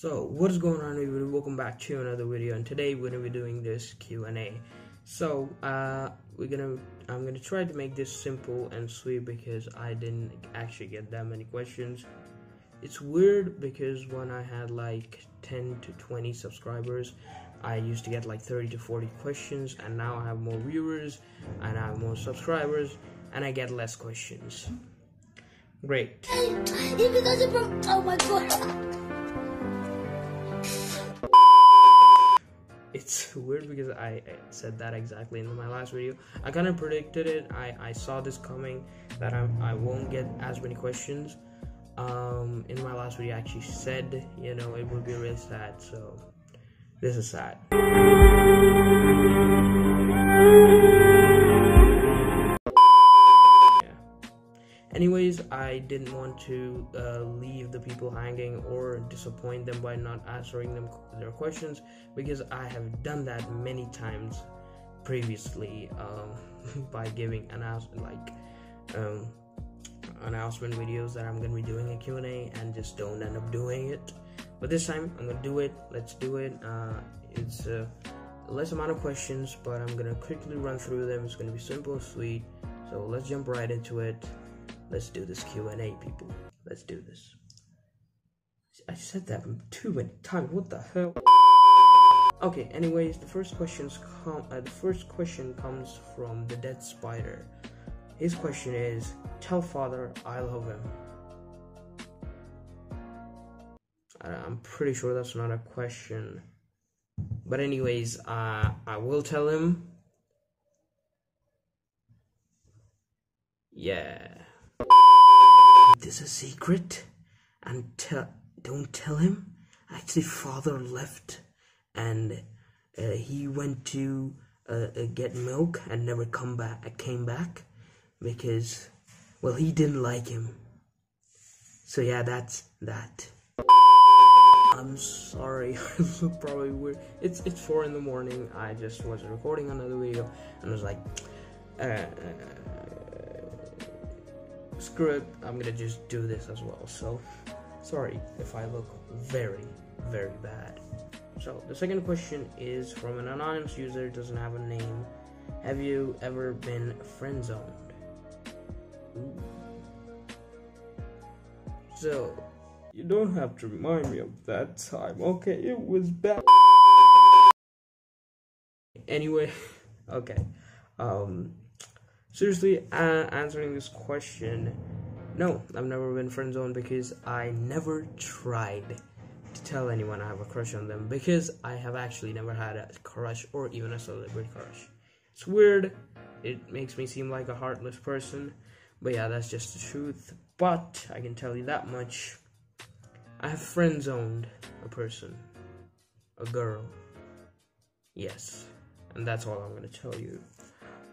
So what is going on everybody? Welcome back to another video and today we're gonna be doing this Q&A. So uh, we're gonna I'm gonna try to make this simple and sweet because I didn't actually get that many questions. It's weird because when I had like 10 to 20 subscribers, I used to get like 30 to 40 questions and now I have more viewers and I have more subscribers and I get less questions. Great. oh my god. it's weird because I said that exactly in my last video. I kind of predicted it. I, I saw this coming that I'm, I won't get as many questions. Um, in my last video, I actually said, you know, it would be really sad. So this is sad. Anyways, I didn't want to uh, leave the people hanging or disappoint them by not answering them their questions because I have done that many times previously um, by giving announcement like um, announcement videos that I'm gonna be doing a Q&A and just don't end up doing it. But this time I'm gonna do it. Let's do it. Uh, it's a less amount of questions, but I'm gonna quickly run through them. It's gonna be simple, sweet. So let's jump right into it. Let's do this Q&A, people. Let's do this. I said that too many times. What the hell? Okay. Anyways, the first questions come. Uh, the first question comes from the dead spider. His question is: Tell father I love him. I'm pretty sure that's not a question. But anyways, uh, I will tell him. Yeah this a secret and tell don't tell him. Actually father left and uh, he went to uh, uh, get milk and never come back uh, came back because well he didn't like him. So yeah that's that. I'm sorry I look probably weird. It's it's four in the morning. I just was recording another video and I was like uh, screw it, I'm gonna just do this as well. So, sorry if I look very, very bad. So, the second question is from an anonymous user, doesn't have a name. Have you ever been friend zoned? So, you don't have to remind me of that time, okay? It was bad. Anyway, okay. Um, seriously uh, answering this question no i've never been friend zoned because i never tried to tell anyone i have a crush on them because i have actually never had a crush or even a celebrity crush. It's weird. It makes me seem like a heartless person. But yeah that's just the truth. But i can tell you that much. I have friend zoned a person a girl. Yes. And that's all i'm going to tell you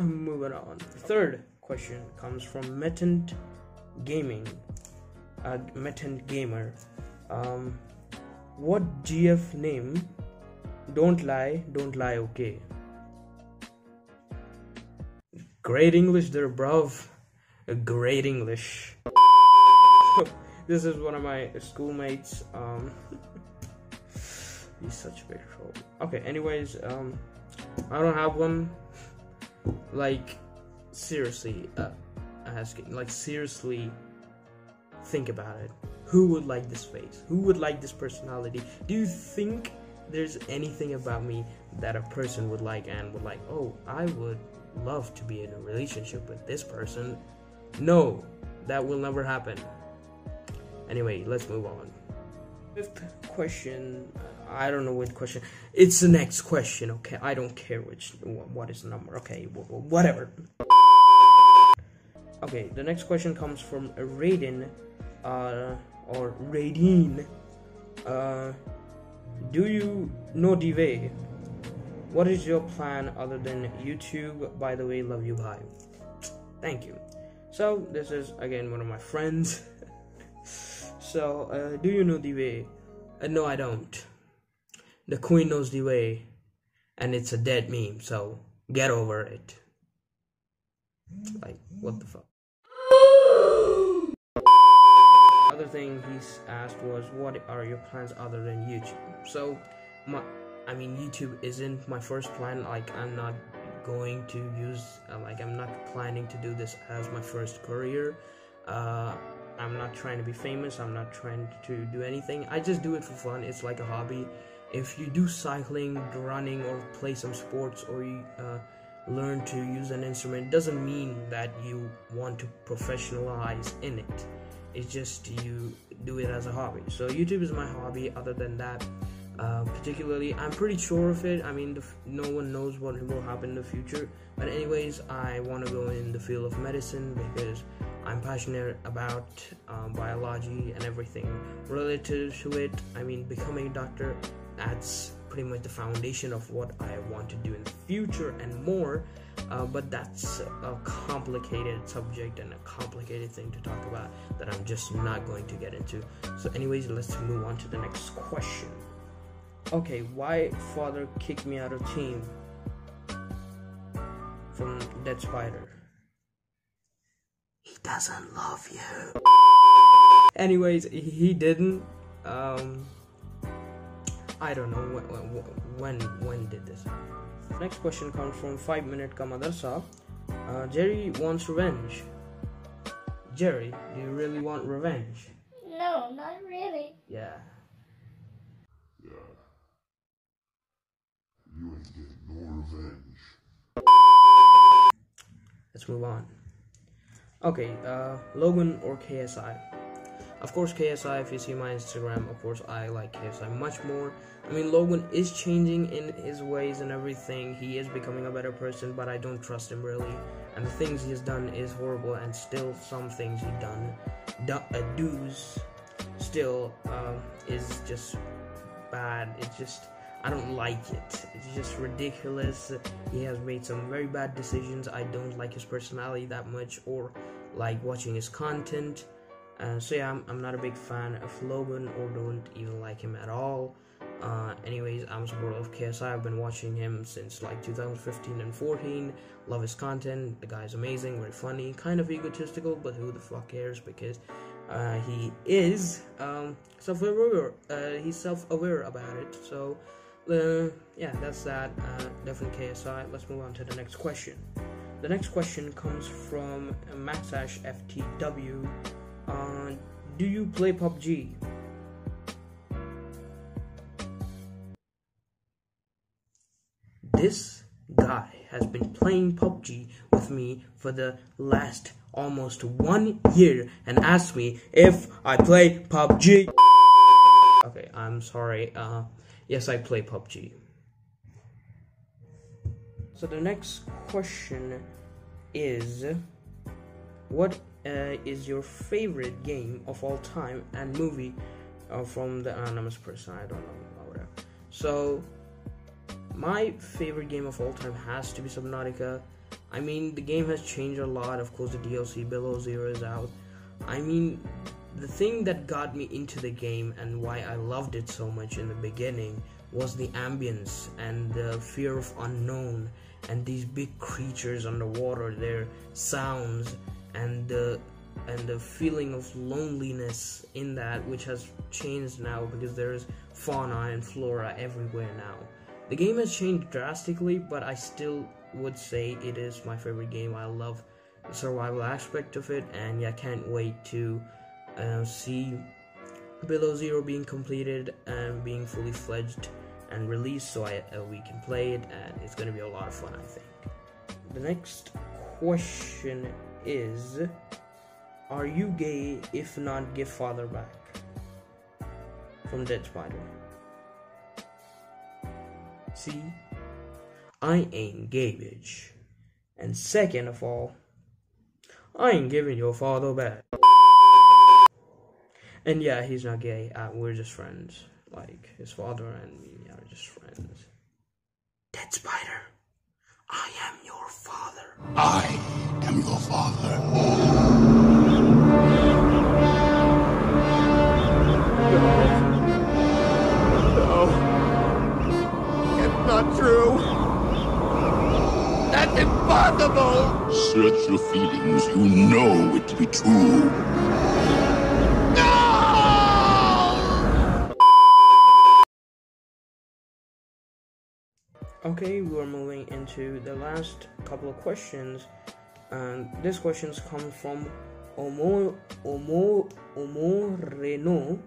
moving on. Third question comes from Metent Gaming, uh, Metent Gamer. Um, what GF name? Don't lie, don't lie, okay. Great English there, bruv. Great English. this is one of my schoolmates. Um, he's such a big troll. Okay, anyways, um, I don't have one like seriously uh, asking like seriously think about it. Who would like this face? Who would like this personality? Do you think there's anything about me that a person would like and would like oh i would love to be in a relationship with this person? No that will never happen. Anyway let's move on fifth question I don't know what question. It's the next question, okay? I don't care which, what is the number, okay? Whatever. Okay, the next question comes from Raiden, uh, or Raideen. Uh, do you know Dive? What is your plan other than YouTube? By the way, love you, bye. Thank you. So, this is again one of my friends. so, uh, do you know Dive? Uh, no, I don't the queen knows the way, and it's a dead meme, so get over it. Like, what the fuck? other thing he's asked was, "What are your plans other than YouTube?" So, my, I mean, YouTube isn't my first plan. Like, I'm not going to use, uh, like, I'm not planning to do this as my first career. Uh, I'm not trying to be famous. I'm not trying to do anything. I just do it for fun. It's like a hobby. If you do cycling, running, or play some sports, or you uh, learn to use an instrument, doesn't mean that you want to professionalize in it. It's just you do it as a hobby. So YouTube is my hobby. Other than that, uh, particularly, I'm pretty sure of it. I mean, f- no one knows what will happen in the future. But anyways, I want to go in the field of medicine because I'm passionate about um, biology and everything related to it. I mean, becoming a doctor, that's pretty much the foundation of what I want to do in the future and more. Uh, but that's a complicated subject and a complicated thing to talk about that I'm just not going to get into. So, anyways, let's move on to the next question. Okay, why father kicked me out of team from Dead Spider? He doesn't love you. Anyways, he didn't. Um, I don't know when when when did this. Next question comes from five minute Kamadarsa. Uh, Jerry wants revenge. Jerry, do you really want revenge? No, not really. Yeah. Yeah. You ain't getting no revenge. Let's move on. Okay, uh, Logan or KSI? Of course, KSI, if you see my Instagram, of course, I like KSI much more. I mean, Logan is changing in his ways and everything. He is becoming a better person, but I don't trust him really. And the things he has done is horrible, and still some things he done do, uh, does still um, is just bad. It's just I don't like it. It's just ridiculous. He has made some very bad decisions. I don't like his personality that much, or like watching his content. Uh, so yeah, I'm, I'm not a big fan of Logan, or don't even like him at all. Uh, anyways, I'm a supporter of KSI. I've been watching him since like 2015 and 14. Love his content. The guy's amazing, very funny, kind of egotistical, but who the fuck cares? Because uh, he is um, self-aware. Uh, he's self-aware about it. So uh, yeah, that's that. Uh, definitely KSI. Let's move on to the next question. The next question comes from Maxash FTW. Uh, do you play PUBG? This guy has been playing PUBG with me for the last almost one year and asked me if I play PUBG. Okay, I'm sorry. Uh, yes, I play PUBG. So the next question is what uh, is your favorite game of all time and movie uh, from the anonymous person? I don't know. So my favorite game of all time has to be Subnautica. I mean, the game has changed a lot. Of course, the DLC Below Zero is out. I mean, the thing that got me into the game and why I loved it so much in the beginning was the ambience and the fear of unknown and these big creatures underwater, their sounds and the and the feeling of loneliness in that which has changed now because there is fauna and flora everywhere now. The game has changed drastically, but I still would say it is my favorite game. I love the survival aspect of it, and yeah, can't wait to uh, see Below Zero being completed and being fully fledged and released, so I, uh, we can play it, and it's gonna be a lot of fun, I think. The next question is: Are you gay? If not, give father back. From Dead Spider. See, I ain't gay, bitch. And second of all, I ain't giving your father back. And yeah, he's not gay. Uh, we're just friends. Like his father and me are just friends. Dead Spider, I am your father. I am your father. No. no. It's not true. That's impossible. Search your feelings. You know it to be true. Okay, we're moving into the last couple of questions. And these questions come from Omo Omo Omo Reno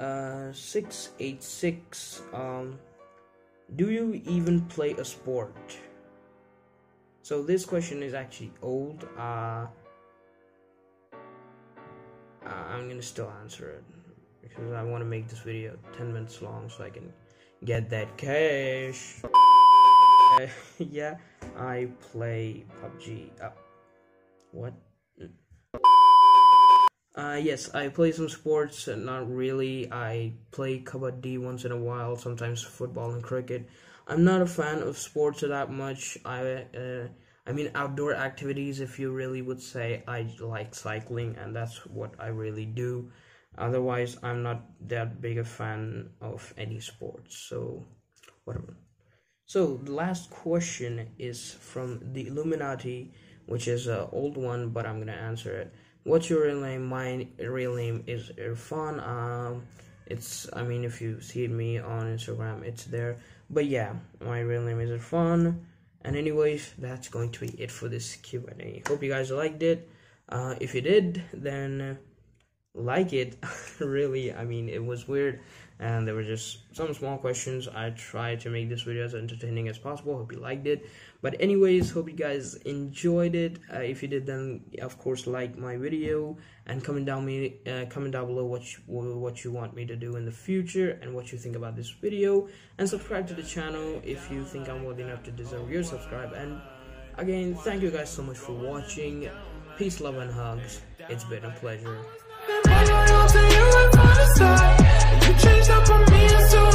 uh 686 um do you even play a sport? So this question is actually old. Uh i'm gonna still answer it because i want to make this video 10 minutes long so i can get that cash uh, yeah i play pubg uh, what uh, yes, I play some sports, not really. I play kabaddi once in a while, sometimes football and cricket. I'm not a fan of sports that much. I, uh, I mean, outdoor activities, if you really would say, I like cycling, and that's what I really do. Otherwise, I'm not that big a fan of any sports, so whatever. So, the last question is from the Illuminati, which is an old one, but I'm gonna answer it. What's your real name? My real name is irfan. Um it's i mean if you see me on instagram it's there. But yeah my real name is irfan. And anyways that's going to be it for this q&a hope you guys liked it. Uh if you did then like it really. I mean it was weird and there were just some small questions. I tried to make this video as entertaining as possible. Hope you liked it. But anyways hope you guys enjoyed it. Uh, if you did then of course like my video and comment down me uh, comment down below what you, what you want me to do in the future and what you think about this video. And subscribe to the channel if you think i'm worthy enough to deserve your subscribe. And again thank you guys so much for watching. Peace love and hugs. It's been a pleasure on to you and find a side. You changed up on me and so